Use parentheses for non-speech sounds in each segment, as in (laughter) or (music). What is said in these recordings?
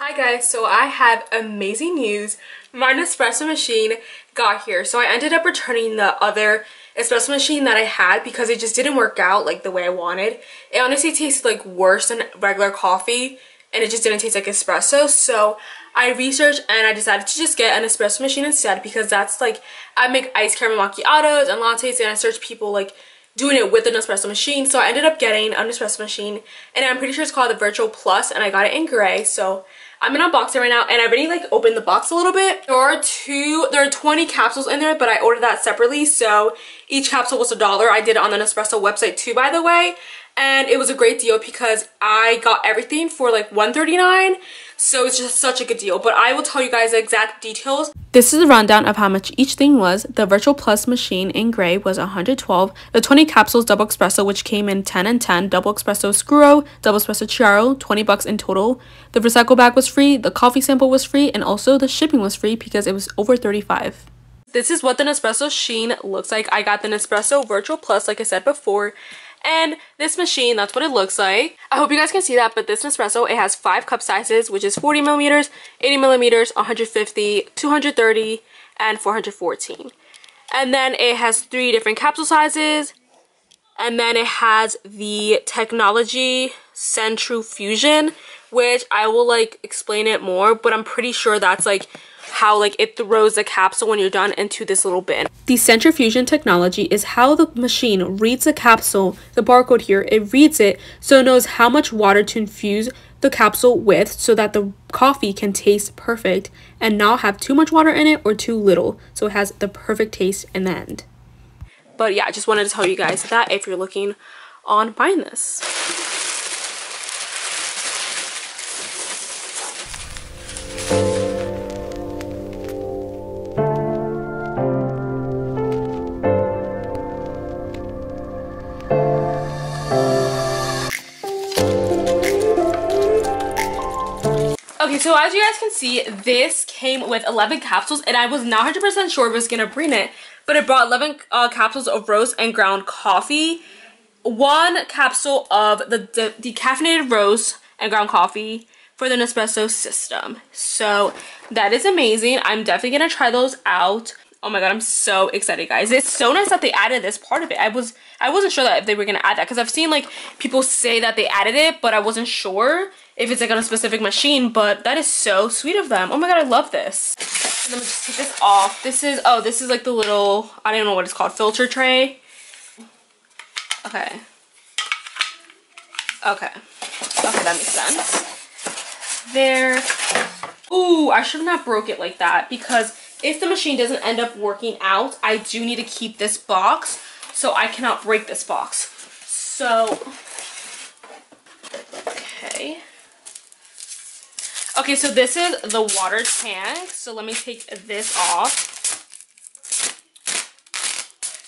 Hi guys, so I have amazing news. My Nespresso machine got here. So I ended up returning the other espresso machine that I had because it just didn't work out like the way I wanted. It honestly tasted like worse than regular coffee and it just didn't taste like espresso. So I researched and I decided to just get an espresso machine instead because that's like, I make iced caramel macchiatos and lattes and I search people like doing it with an espresso machine. So I ended up getting an espresso machine and I'm pretty sure it's called the Vertuo Plus and I got it in gray. So I'm gonna unbox it right now and I've already like opened the box a little bit. There are two, there are 20 capsules in there, but I ordered that separately. So each capsule was a dollar. I did it on the Nespresso website too, by the way. And it was a great deal because I got everything for like 139 so it's just such a good deal but i will tell you guys the exact details this is a rundown of how much each thing was the Vertuo Plus machine in gray was 112 the 20 capsules double espresso which came in 10 and 10 double espresso scuro double espresso chiaro 20 bucks in total the recycle bag was free the coffee sample was free and also the shipping was free because it was over 35 this is what the Nespresso Sheen looks like. I got the Nespresso Vertuo Plus, like I said before. And this machine, that's what it looks like. I hope you guys can see that, but this Nespresso, it has five cup sizes, which is 40 millimeters, 80 millimeters, 150, 230, and 414. And then it has three different capsule sizes. And then it has the technology centrifusion, which I will like explain it more, but I'm pretty sure that's like how like it throws the capsule when you're done into this little bin. The centrifusion technology is how the machine reads the capsule, the barcode here, it reads it so it knows how much water to infuse the capsule with so that the coffee can taste perfect and not have too much water in it or too little so it has the perfect taste in the end. But yeah, I just wanted to tell you guys that if you're looking on buying this. Okay, so as you guys can see, this came with 11 capsules, and I was not 100% sure if it was going to bring it, but it brought 11 uh, capsules of roast and ground coffee, one capsule of the de decaffeinated roast and ground coffee for the Nespresso system. So that is amazing. I'm definitely going to try those out. Oh my god, I'm so excited, guys. It's so nice that they added this part of it. I was I wasn't sure that if they were gonna add that because I've seen like people say that they added it, but I wasn't sure if it's like on a specific machine, but that is so sweet of them. Oh my god, I love this. Let me just take this off. This is, oh, this is like the little, I don't know what it's called, filter tray. Okay. Okay. Okay, that makes sense. There. Ooh, I should have not broke it like that because if the machine doesn't end up working out, I do need to keep this box so I cannot break this box. So, okay. Okay, so this is the water tank. So let me take this off.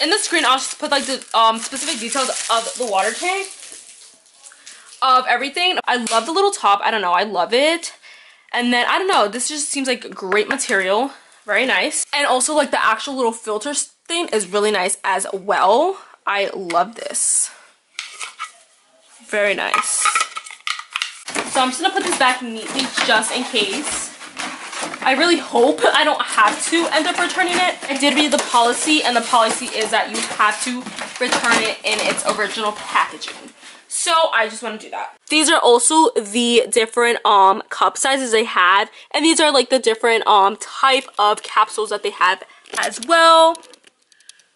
In the screen, I'll just put like the um, specific details of the water tank. Of everything. I love the little top. I don't know. I love it. And then, I don't know. This just seems like great material. Very nice. And also like the actual little filter thing is really nice as well. I love this. Very nice. So I'm just to put this back neatly just in case. I really hope I don't have to end up returning it. I did read the policy and the policy is that you have to return it in its original packaging. So I just want to do that. These are also the different um cup sizes they have and these are like the different um type of capsules that they have as well.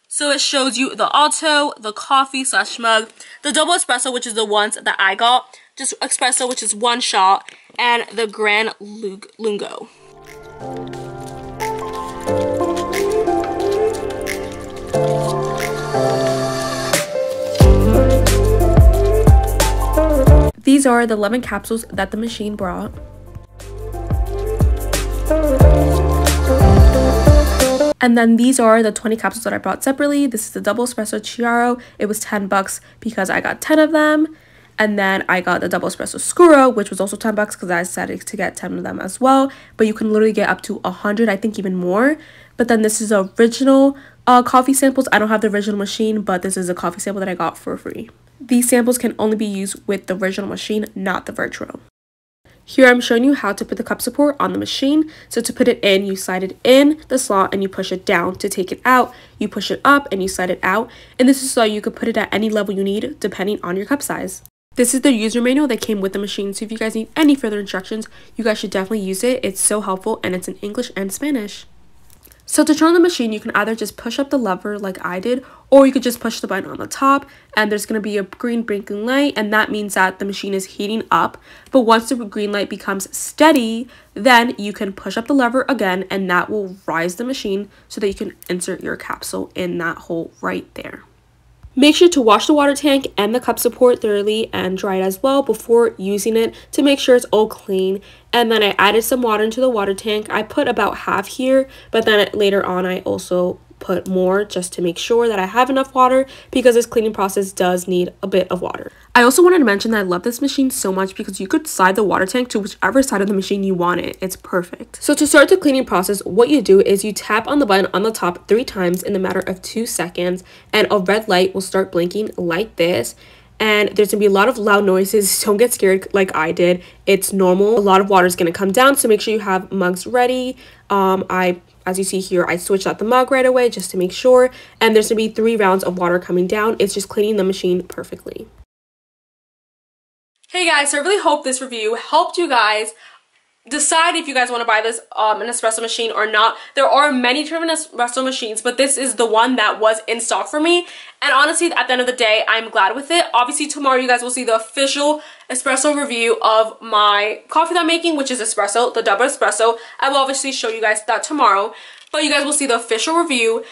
So it shows you the auto, the coffee slash mug, the double espresso, which is the ones that I got, just espresso, which is one shot, and the Gran Lungo. These are the 11 capsules that the machine brought. And then these are the 20 capsules that I bought separately. This is the double espresso chiaro. It was 10 bucks because I got 10 of them. And then I got the double espresso scuro, which was also 10 bucks because I decided to get 10 of them as well. But you can literally get up to 100, I think even more. But then this is original uh, coffee samples. I don't have the original machine, but this is a coffee sample that I got for free. These samples can only be used with the original machine, not the Vertuo. Here I'm showing you how to put the cup support on the machine. So to put it in, you slide it in the slot and you push it down. To take it out, you push it up and you slide it out. And this is so you could put it at any level you need depending on your cup size. This is the user manual that came with the machine, so if you guys need any further instructions, you guys should definitely use it. It's so helpful and it's in English and Spanish. So to turn on the machine, you can either just push up the lever like I did, or you could just push the button on the top and there's going to be a green blinking light and that means that the machine is heating up. But once the green light becomes steady, then you can push up the lever again and that will rise the machine so that you can insert your capsule in that hole right there. Make sure to wash the water tank and the cup support thoroughly and dry it as well before using it to make sure it's all clean. And then I added some water into the water tank. I put about half here, but then later on I also put more just to make sure that I have enough water because this cleaning process does need a bit of water. I also wanted to mention that I love this machine so much because you could slide the water tank to whichever side of the machine you want it. It's perfect. So to start the cleaning process, what you do is you tap on the button on the top three times in the matter of two seconds and a red light will start blinking like this and there's gonna be a lot of loud noises. (laughs) Don't get scared like I did. It's normal. A lot of water is gonna come down, so make sure you have mugs ready. Um, I as you see here, I switched out the mug right away just to make sure. And there's gonna be three rounds of water coming down. It's just cleaning the machine perfectly. Hey guys, so I really hope this review helped you guys decide if you guys want to buy this um, an espresso machine or not. There are many different espresso machines, but this is the one that was in stock for me. And honestly, at the end of the day, I'm glad with it. Obviously, tomorrow you guys will see the official espresso review of my coffee that I'm making, which is espresso, the double espresso. I will obviously show you guys that tomorrow, but you guys will see the official review.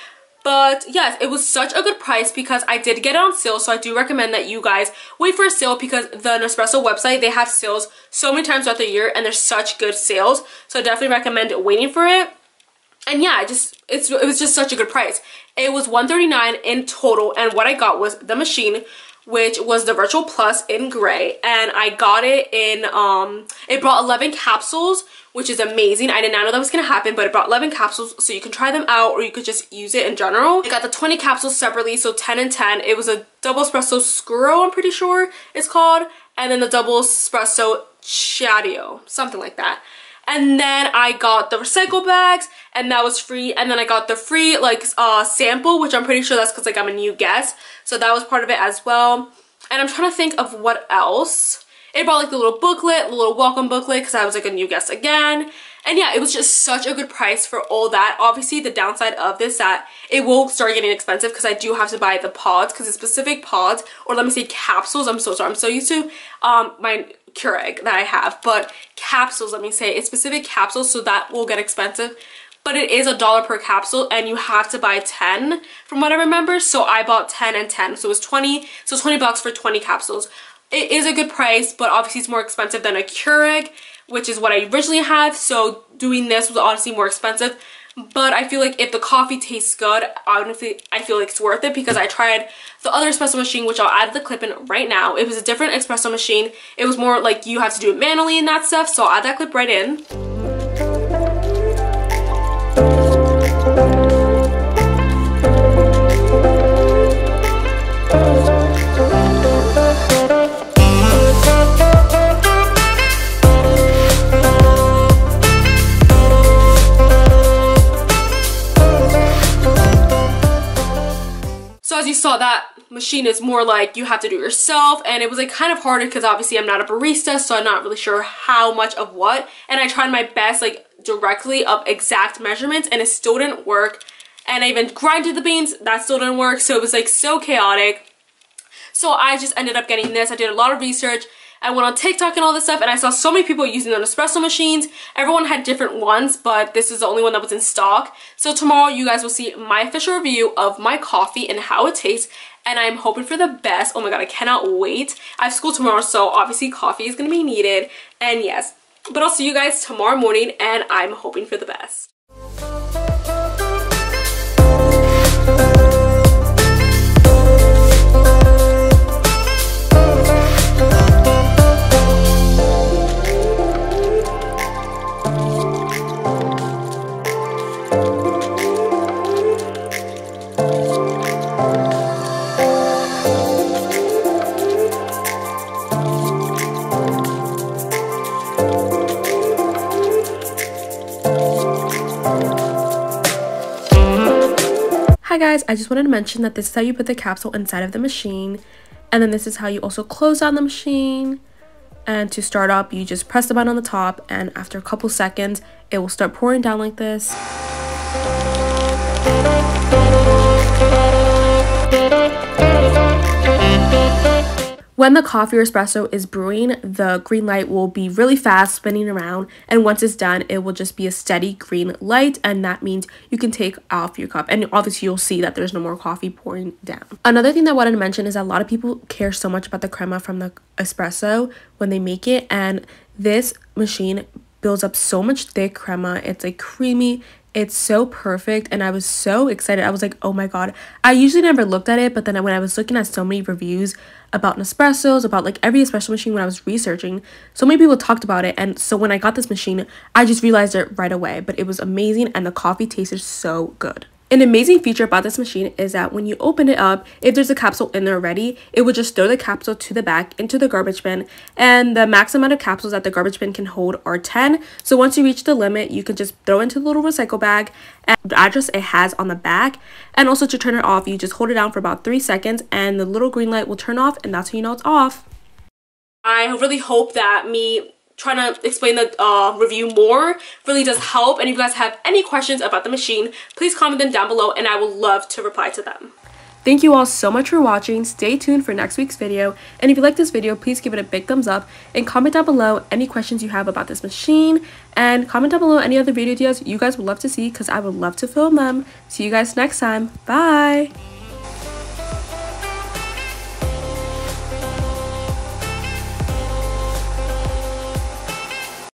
But yes, it was such a good price because I did get it on sale. So I do recommend that you guys wait for a sale because the Nespresso website, they have sales so many times throughout the year and there's such good sales. So I definitely recommend waiting for it. And yeah, just it's it was just such a good price. It was 139 in total and what I got was the machine which was the Vertuo Plus in gray. And I got it in, um, it brought 11 capsules, which is amazing. I did not know that was going to happen, but it brought 11 capsules, so you can try them out or you could just use it in general. I got the 20 capsules separately, so 10 and 10. It was a double espresso scuro, I'm pretty sure it's called, and then the double espresso chadio, something like that. And then I got the recycle bags and that was free. And then I got the free like uh, sample, which I'm pretty sure that's because like I'm a new guest. So that was part of it as well. And I'm trying to think of what else. It brought like the little booklet, the little welcome booklet because I was like a new guest again. And yeah, it was just such a good price for all that. Obviously, the downside of this that it will start getting expensive because I do have to buy the pods because the specific pods, or let me say capsules, I'm so sorry. I'm so used to um, my Keurig that I have, but capsules, let me say, it's specific capsules, so that will get expensive. But it is a dollar per capsule and you have to buy 10 from what I remember. So I bought 10 and 10. So it was 20, so 20 bucks for 20 capsules. It is a good price, but obviously it's more expensive than a Keurig, which is what I originally had. So doing this was honestly more expensive but I feel like if the coffee tastes good, honestly, I feel like it's worth it because I tried the other espresso machine, which I'll add the clip in right now. It was a different espresso machine. It was more like you have to do it manually and that stuff, so I'll add that clip right in. That machine is more like you have to do it yourself and it was like kind of harder because obviously I'm not a barista so I'm not really sure how much of what and I tried my best like directly of exact measurements and it still didn't work and I even grinded the beans that still didn't work so it was like so chaotic. So I just ended up getting this I did a lot of research I went on TikTok and all this stuff and I saw so many people using the espresso machines. Everyone had different ones, but this is the only one that was in stock. So tomorrow you guys will see my official review of my coffee and how it tastes and I'm hoping for the best. Oh my god, I cannot wait. I have school tomorrow, so obviously coffee is going to be needed. And yes, but I'll see you guys tomorrow morning and I'm hoping for the best. Guys, I just wanted to mention that this is how you put the capsule inside of the machine. And then this is how you also close down the machine. And to start up, you just press the button on the top and after a couple seconds, it will start pouring down like this. When the coffee or espresso is brewing, the green light will be really fast spinning around and once it's done, it will just be a steady green light and that means you can take off your cup and obviously you'll see that there's no more coffee pouring down. Another thing that I wanted to mention is that a lot of people care so much about the crema from the espresso when they make it and this machine builds up so much thick crema. It's like creamy, it's so perfect and I was so excited. I was like, oh my god. I usually never looked at it, but then when I was looking at so many reviews about Nespressos, about like every espresso machine when I was researching, so many people talked about it. And so when I got this machine, I just realized it right away. But it was amazing and the coffee tasted so good. An amazing feature about this machine is that when you open it up, if there's a capsule in there already, it would just throw the capsule to the back into the garbage bin and the max amount of capsules that the garbage bin can hold are 10. So once you reach the limit, you can just throw into the little recycle bag and the address it has on the back. And also to turn it off, you just hold it down for about 3 seconds and the little green light will turn off and that's how you know it's off. I really hope that me trying to explain the uh, review more really does help and if you guys have any questions about the machine please comment them down below and I will love to reply to them. Thank you all so much for watching. Stay tuned for next week's video. And if you like this video, please give it a big thumbs up and comment down below any questions you have about this machine. And comment down below any other video ideas you guys would love to see because I would love to film them. See you guys next time. Bye!